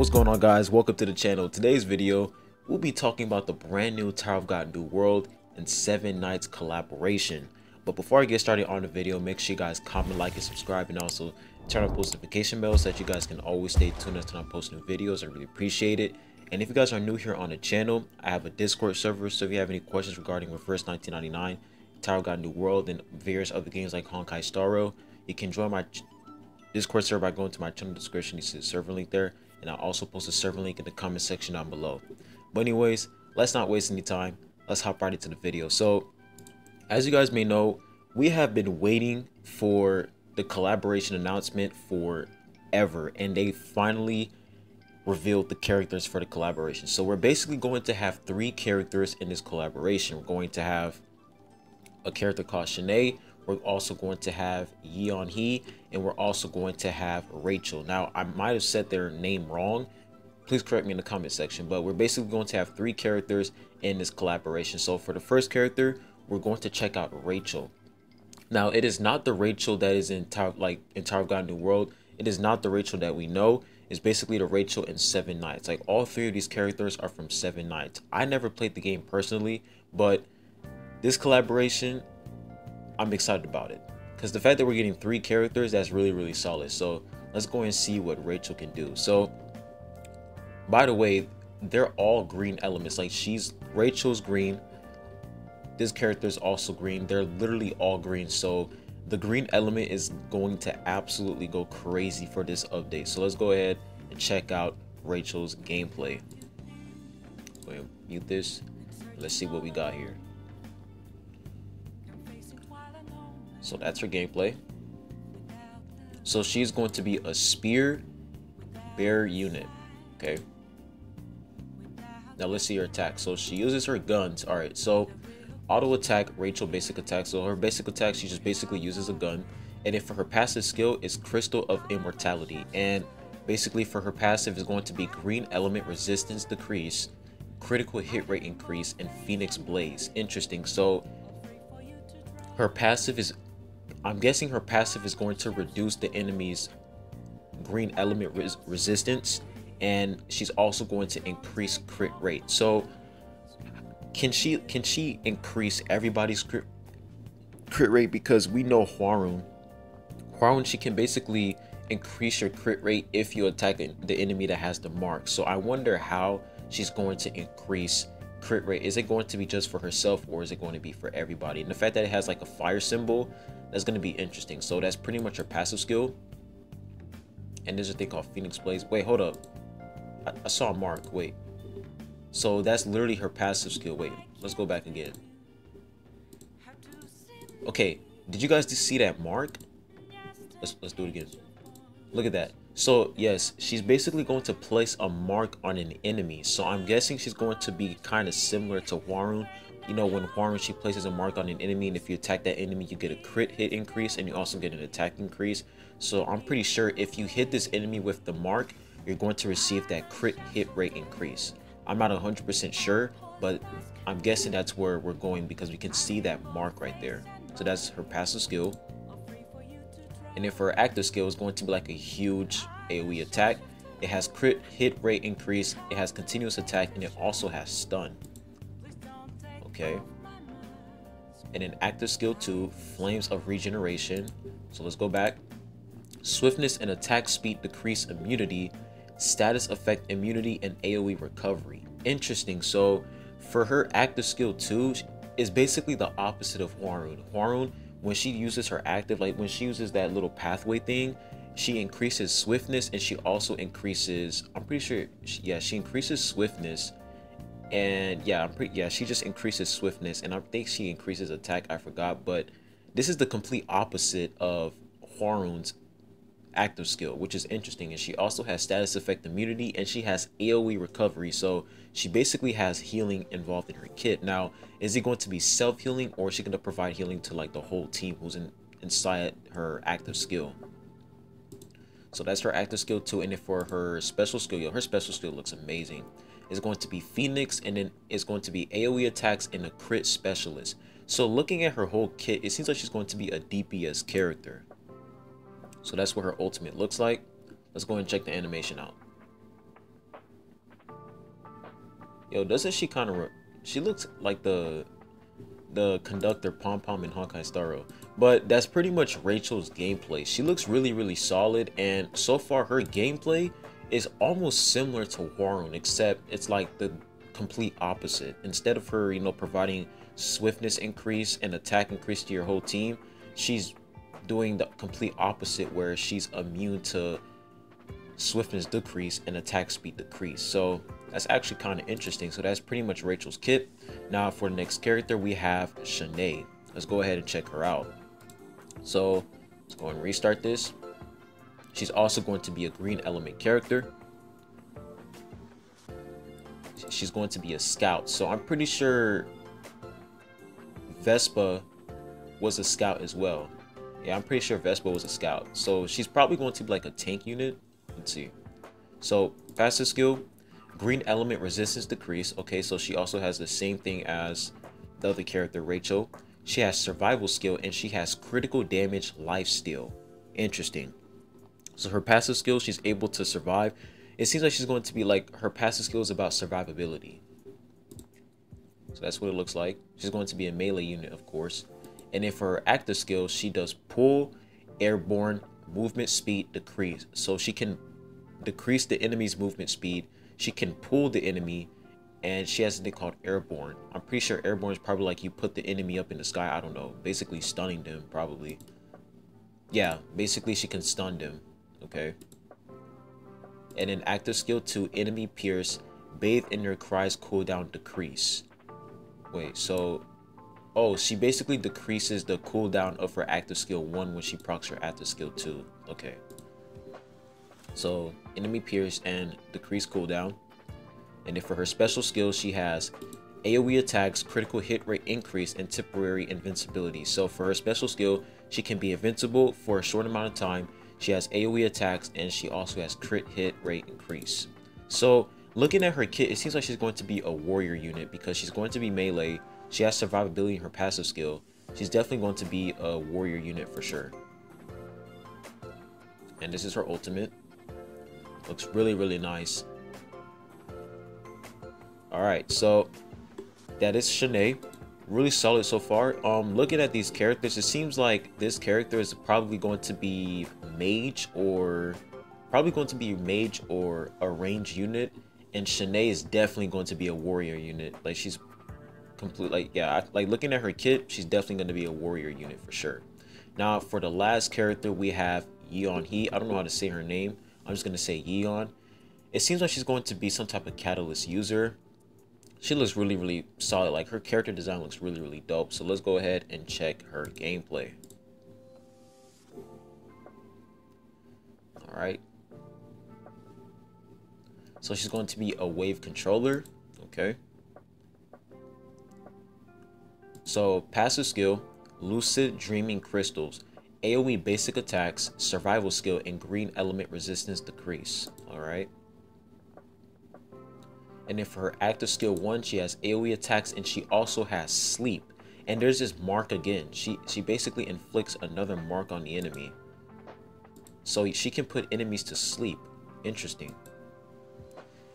what's going on guys? Welcome to the channel. Today's video, we'll be talking about the brand new Tower of God New World and Seven Knights collaboration. But before I get started on the video, make sure you guys comment, like, and subscribe, and also turn on post notification bells so that you guys can always stay tuned as I post new videos. I really appreciate it. And if you guys are new here on the channel, I have a Discord server, so if you have any questions regarding Reverse 1999, Tower of God New World, and various other games like Honkai Star Rail, you can join my Discord server by going to my channel description. You see the server link there and I'll also post a server link in the comment section down below. But anyways, let's not waste any time. Let's hop right into the video. So, as you guys may know, we have been waiting for the collaboration announcement for ever, and they finally revealed the characters for the collaboration. So we're basically going to have three characters in this collaboration. We're going to have a character called Shanae, we're also going to have Yeon Hee, and we're also going to have Rachel. Now, I might have said their name wrong. Please correct me in the comment section, but we're basically going to have three characters in this collaboration. So for the first character, we're going to check out Rachel. Now, it is not the Rachel that is in Tower, like in Tower of God New World. It is not the Rachel that we know. It's basically the Rachel in Seven Knights. Like all three of these characters are from Seven Knights. I never played the game personally, but this collaboration I'm excited about it. Because the fact that we're getting three characters, that's really, really solid. So let's go and see what Rachel can do. So, by the way, they're all green elements. Like she's, Rachel's green. This character is also green. They're literally all green. So the green element is going to absolutely go crazy for this update. So let's go ahead and check out Rachel's gameplay. Ahead, mute this. Let's see what we got here. So that's her gameplay. So she's going to be a spear bearer unit. Okay. Now let's see her attack. So she uses her guns. All right. So auto attack, Rachel basic attack. So her basic attack, she just basically uses a gun. And then for her passive skill is Crystal of Immortality. And basically for her passive is going to be green element resistance decrease, critical hit rate increase, and Phoenix Blaze. Interesting. So her passive is I'm guessing her passive is going to reduce the enemy's green element res resistance and she's also going to increase crit rate. So can she can she increase everybody's crit crit rate because we know Hwaryun. Hwaryun she can basically increase your crit rate if you attack the enemy that has the mark. So I wonder how she's going to increase crit rate. Is it going to be just for herself or is it going to be for everybody? And the fact that it has like a fire symbol that's going to be interesting. So that's pretty much her passive skill. And there's a thing called Phoenix Blaze. Wait, hold up. I, I saw a mark. Wait. So that's literally her passive skill. Wait, let's go back again. Okay, did you guys see that mark? Let's let's do it again. Look at that. So yes, she's basically going to place a mark on an enemy. So I'm guessing she's going to be kind of similar to Hwaryun, you know, when Hwaryun, she places a mark on an enemy, and if you attack that enemy, you get a crit hit increase, and you also get an attack increase. So I'm pretty sure if you hit this enemy with the mark, you're going to receive that crit hit rate increase. I'm not 100% sure, but I'm guessing that's where we're going because we can see that mark right there. So that's her passive skill. And if her active skill is going to be like a huge AoE attack, it has crit hit rate increase, it has continuous attack, and it also has stun. Okay. And an active skill 2, Flames of Regeneration. So let's go back. Swiftness and attack speed decrease immunity, status effect immunity, and AoE recovery. Interesting. So for her active skill 2 is basically the opposite of Hwaryun. Hwaryun, when she uses her active, like when she uses that little pathway thing, she increases swiftness and she also increases, I'm pretty sure, yeah, she increases swiftness and yeah i'm pretty yeah she just increases swiftness and i think she increases attack i forgot but this is the complete opposite of Hwaryun's active skill which is interesting and she also has status effect immunity and she has aoe recovery so she basically has healing involved in her kit. Now is it going to be self-healing or is she going to provide healing to like the whole team who's in inside her active skill? So that's her active skill too and then for her special skill yo her special skill looks amazing is going to be Phoenix, and then it's going to be AoE attacks and a crit specialist. So looking at her whole kit, it seems like she's going to be a DPS character. So that's what her ultimate looks like. Let's go and check the animation out. Yo, doesn't she kind of... She looks like the the conductor Pom Pom in Honkai Star Rail. But that's pretty much Rachel's gameplay. She looks really, really solid. And so far, her gameplay is almost similar to Hwaryun, except it's like the complete opposite. Instead of her, you know, providing swiftness increase and attack increase to your whole team, she's doing the complete opposite where she's immune to swiftness decrease and attack speed decrease. So that's actually kind of interesting. So that's pretty much Rachel's kit. Now for the next character, we have Shanae. Let's go ahead and check her out. So let's go and restart this. She's also going to be a green element character. She's going to be a scout. So I'm pretty sure Vespa was a scout as well. Yeah, I'm pretty sure Vespa was a scout. So she's probably going to be like a tank unit. Let's see. So passive skill, green element resistance decrease. Okay, so she also has the same thing as the other character, Rachel. She has survival skill and she has critical damage life steal. Interesting. So her passive skill, she's able to survive. It seems like she's going to be like her passive skill is about survivability. So that's what it looks like. She's going to be a melee unit, of course. And for her active skill, she does pull, airborne, movement speed decrease. So she can decrease the enemy's movement speed. She can pull the enemy and she has something called airborne. I'm pretty sure airborne is probably like you put the enemy up in the sky. I don't know. Basically stunning them, probably. Yeah, basically she can stun them okay? And an active skill 2, enemy pierce, bathe in your cries cooldown decrease. Wait, so... Oh, she basically decreases the cooldown of her active skill 1 when she procs her active skill 2. Okay. So, enemy pierce and decrease cooldown. And then for her special skill, she has AoE attacks, critical hit rate increase, and temporary invincibility. So for her special skill, she can be invincible for a short amount of time she has AoE attacks and she also has crit hit rate increase. So looking at her kit, it seems like she's going to be a warrior unit because she's going to be melee. She has survivability in her passive skill. She's definitely going to be a warrior unit for sure. And this is her ultimate. Looks really, really nice. Alright, so that is Shanae really solid so far. Um, looking at these characters, it seems like this character is probably going to be mage or probably going to be mage or a range unit, and Shanae is definitely going to be a warrior unit. Like she's complete. Like yeah, like looking at her kit, she's definitely going to be a warrior unit for sure. Now for the last character, we have Yeon Hee. I don't know how to say her name. I'm just gonna say Yeon. It seems like she's going to be some type of catalyst user she looks really, really solid. Like her character design looks really, really dope. So let's go ahead and check her gameplay. All right. So she's going to be a wave controller. Okay. So passive skill, lucid dreaming crystals, AoE basic attacks, survival skill, and green element resistance decrease. All right. And then for her active skill one, she has AoE attacks and she also has sleep. And there's this mark again. She she basically inflicts another mark on the enemy. So she can put enemies to sleep. Interesting.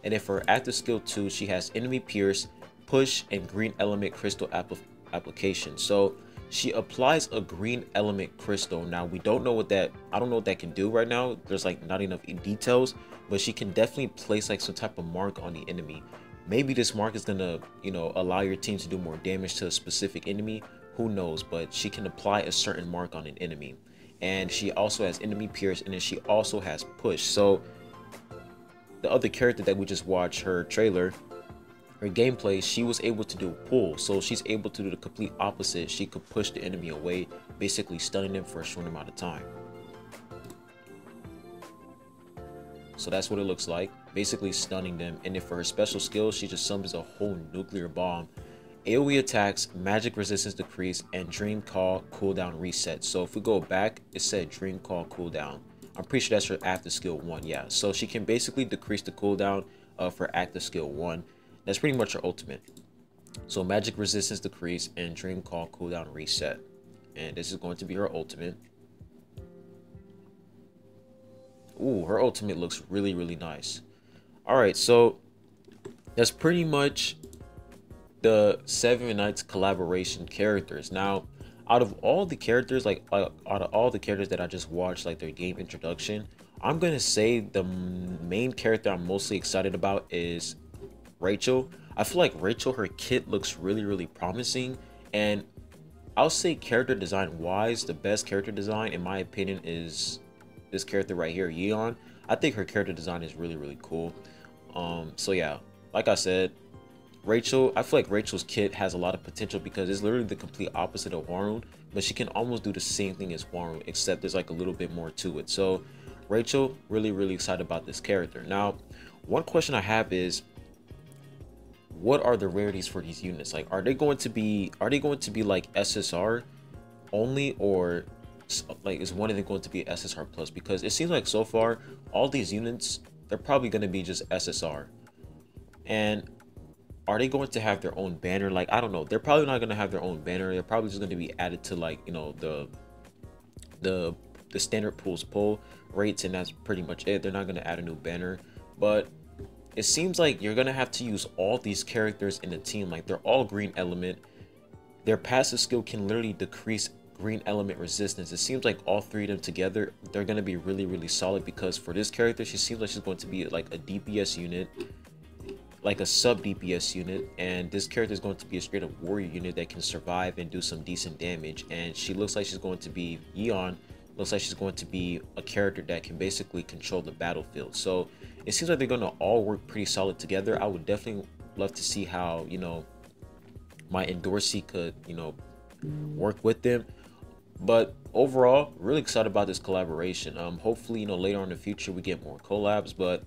And for her active skill 2, she has enemy pierce, push, and green element crystal apl application. So she applies a green element crystal. Now we don't know what that I don't know what that can do right now. There's like not enough details, but she can definitely place like some type of mark on the enemy. Maybe this mark is gonna, you know, allow your team to do more damage to a specific enemy. Who knows? But she can apply a certain mark on an enemy. And she also has enemy pierce and then she also has push. So the other character that we just watched her trailer, her gameplay, she was able to do pull. So she's able to do the complete opposite. She could push the enemy away, basically stunning them for a short amount of time. So that's what it looks like. Basically stunning them. And then for her special skill, she just summons a whole nuclear bomb. AoE attacks, magic resistance decrease, and dream call cooldown reset. So if we go back, it said dream call cooldown. I'm pretty sure that's her active skill 1, yeah. So she can basically decrease the cooldown uh, of her active skill 1. That's pretty much her ultimate. So magic resistance decrease and dream call cooldown reset. And this is going to be her ultimate. Ooh, her ultimate looks really, really nice. All right, so that's pretty much the Seven Knights collaboration characters. Now, out of all the characters, like uh, out of all the characters that I just watched, like their game introduction, I'm gonna say the main character I'm mostly excited about is Rachel. I feel like Rachel, her kit looks really, really promising, and I'll say character design wise, the best character design in my opinion is this character right here, Yeon. I think her character design is really, really cool. Um, so yeah, like I said, Rachel, I feel like Rachel's kit has a lot of potential because it's literally the complete opposite of Hwaryun, but she can almost do the same thing as Hwaryun, except there's like a little bit more to it. So Rachel, really, really excited about this character. Now, one question I have is, what are the rarities for these units? Like, are they going to be, are they going to be like SSR only, or like is one of them going to be SSR plus? Because it seems like so far all these units they're probably going to be just SSR. And are they going to have their own banner? Like, I don't know. They're probably not going to have their own banner. They're probably just going to be added to like, you know, the the the standard pools pull rates and that's pretty much it. They're not going to add a new banner. But it seems like you're going to have to use all these characters in the team. Like, they're all green element. Their passive skill can literally decrease green element resistance. It seems like all three of them together, they're going to be really, really solid because for this character, she seems like she's going to be like a DPS unit, like a sub DPS unit. And this character is going to be a straight up warrior unit that can survive and do some decent damage. And she looks like she's going to be Yeon, looks like she's going to be a character that can basically control the battlefield. So it seems like they're going to all work pretty solid together. I would definitely love to see how, you know, my Endorsi could, you know, work with them but overall really excited about this collaboration um hopefully you know later on in the future we get more collabs but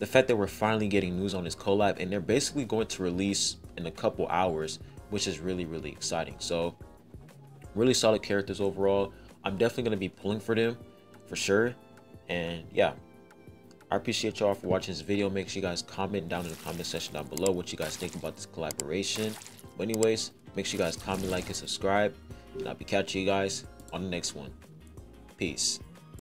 the fact that we're finally getting news on this collab and they're basically going to release in a couple hours which is really really exciting so really solid characters overall i'm definitely going to be pulling for them for sure and yeah I appreciate y'all for watching this video. Make sure you guys comment down in the comment section down below what you guys think about this collaboration. But anyways, make sure you guys comment, like, and subscribe. And I'll be catching you guys on the next one. Peace.